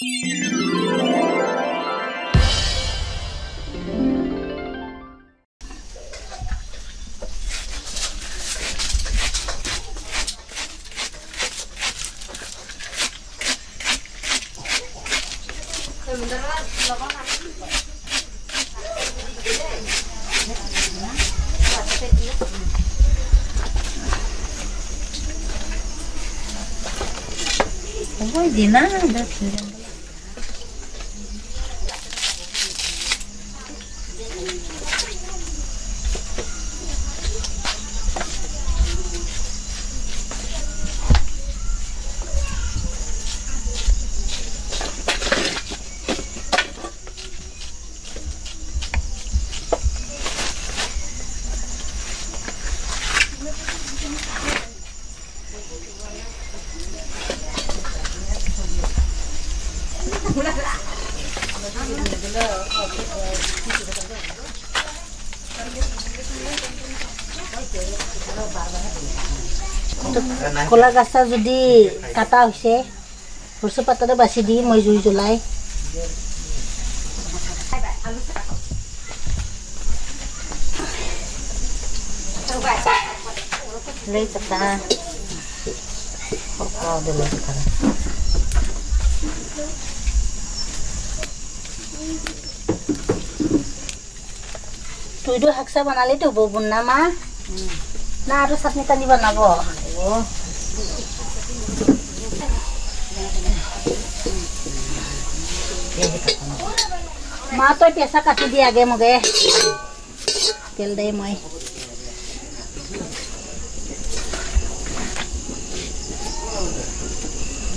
覚えてないんですよ。কলা গাছা যদি কাটা হৈছে সৰচু পাততে বাচি দি মই জুই জ্বলাই লৈ কটা পকাও দিলে তুইতো শাক চাক বনালিতো বনা মা না আৰু চাটনি টানি বনাব মা তই পেঁচা কাটি দি আগে মগে তেল দে মই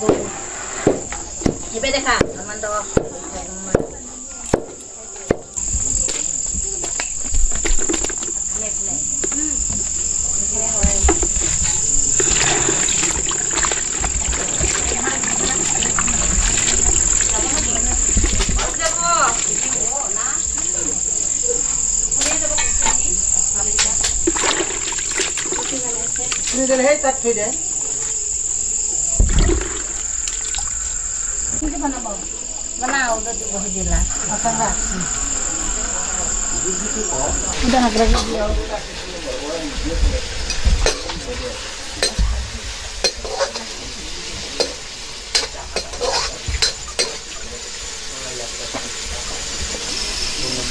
ปูนี่ไปเลยค่ะน้ำมันดอนี่เดี๋ยวให้ตัดไปเด้ বানাব বানাও যদি udah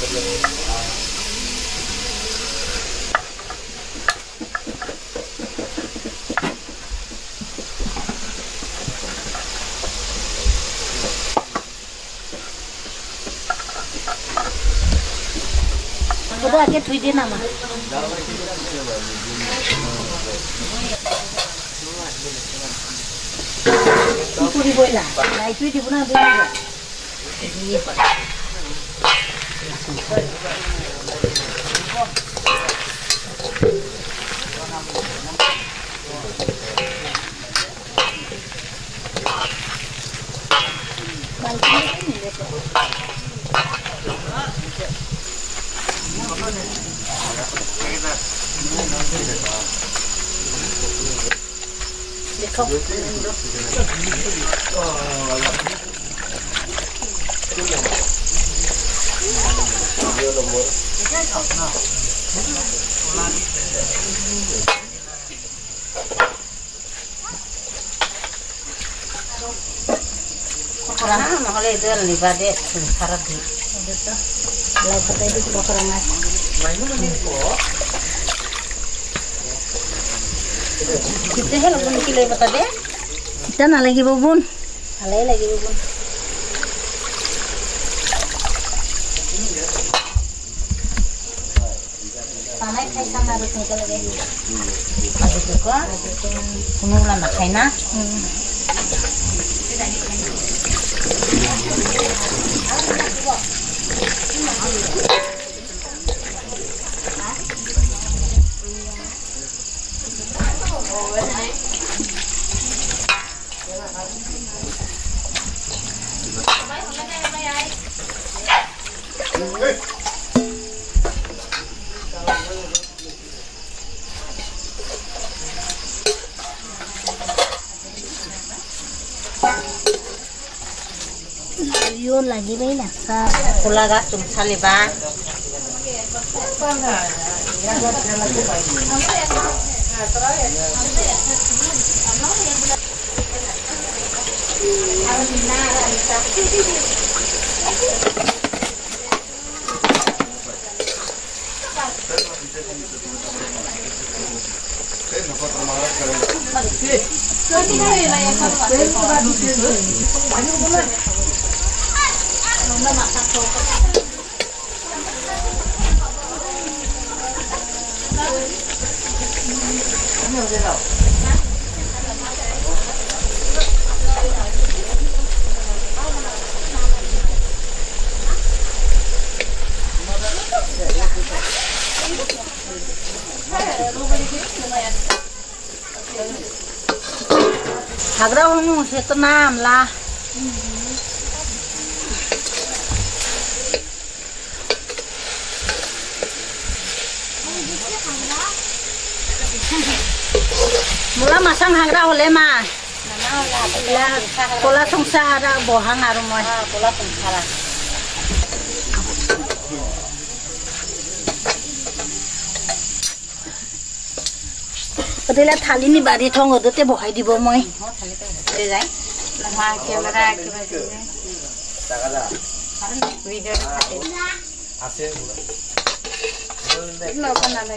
Thank you. là cái thủy điện nào mà tôi đi vội là này tôi đi vội là tôi đi vội kurang makanya itu libat deh harap di libat itu kurang mas kita kan lebih kilo libat এতিয়া নালাগিব বোন। ভালেই লাগিব বোন। পানাই খাই চাম আৰু কোনো বোলা নাখায় না? 골라가 좀 살려봐. Hãy subscribe cho kênh Ghiền Mì Gõ Để không bỏ lỡ những video hấp dẫn nasa. Kulaga tum saliba. Hagra hunu la ma sang hang ra ole ma la pola song sa ra bo hang aru moi pola song sa ra Kedelah thali ni đi thong odo te bohai dibo moi. Ke jai. Lama ke mara ra. bari. Tagala. Video ni. Ase. Lo kan ala.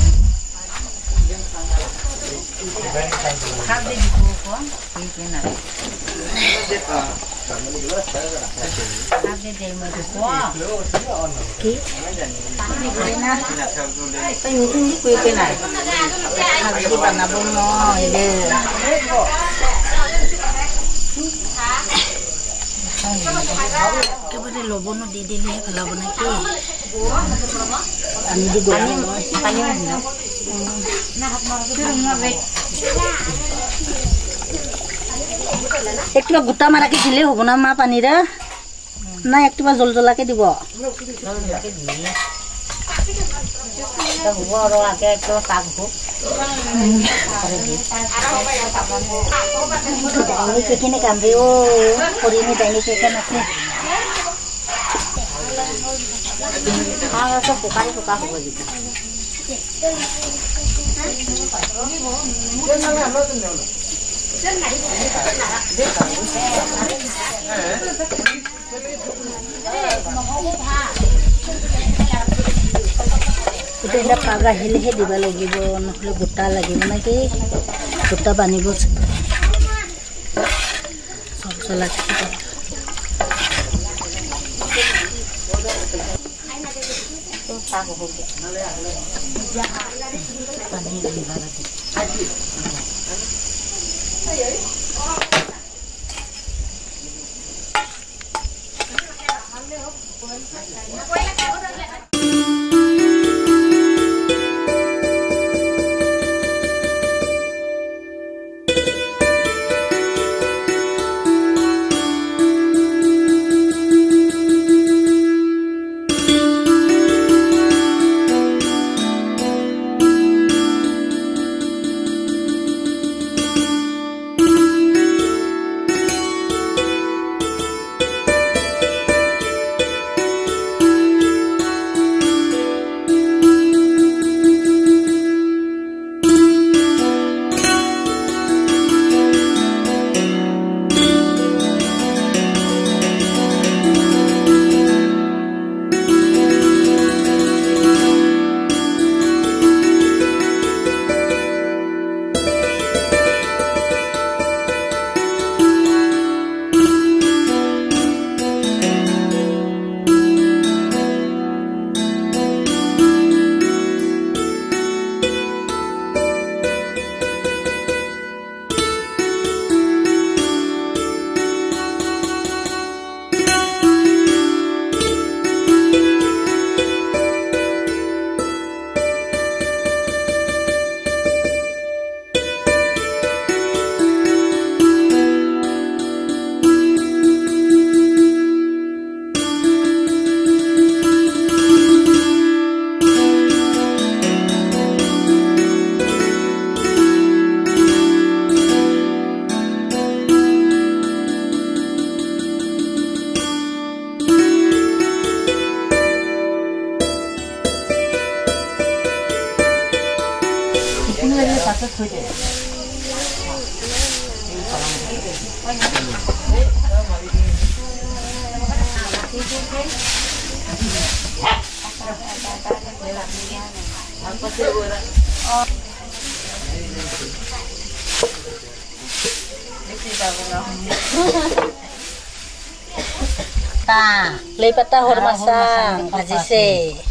cái này. cái gì bạn nào bông mò đây. cái vấn đề lobon nó đi đi lên phải lobon này kia anh đi đuổi anh anh anh nó এক কিবা গোটা মাৰাকে দিলেই হ'ব না মা পানীৰে? নাই এক কিবা জল জ্বলাকে দিব। এতিয়া পাগ আহিলেহে দিব লাগিব নহ'লে গোটা লাগিব নেকি গোটা বান্ধিব চব Ya, ini ibarat. Tadi. Ta, lepas ta hormasa, ajise.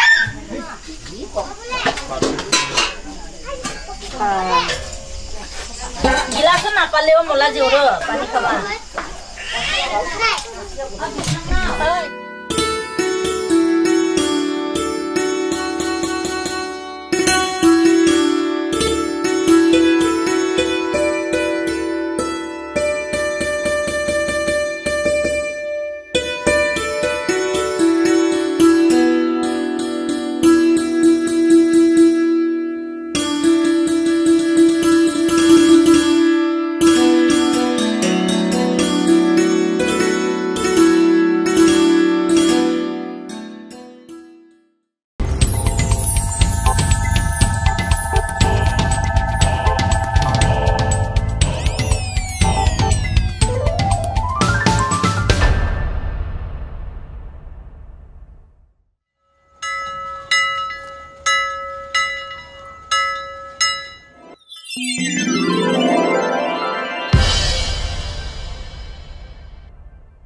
गिलास ना पाले मोला जेवर पाणी खावा